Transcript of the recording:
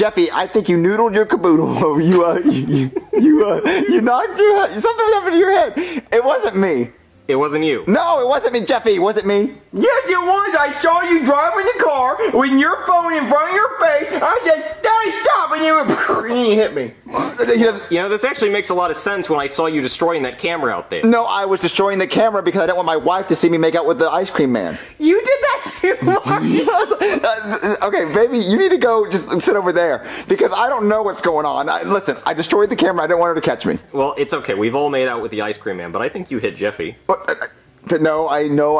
Jeffy, I think you noodled your caboodle. you, uh, you, you, you, uh, you knocked your head. Something happened to your head. It wasn't me. It wasn't you. No, it wasn't me, Jeffy. Was it me. Yes, it was. I saw you driving the car with your phone in front of your face. I said, Daddy, stop. And you, and you hit me. He doesn't- You know, this actually makes a lot of sense when I saw you destroying that camera out there. No, I was destroying the camera because I didn't want my wife to see me make out with the ice cream man. You did that too, Marty. Uh, okay, baby, you need to go just sit over there because I don't know what's going on. I, listen, I destroyed the camera. I didn't want her to catch me. Well, it's okay. We've all made out with the ice cream man, but I think you hit Jeffy. But, uh, no, I know I.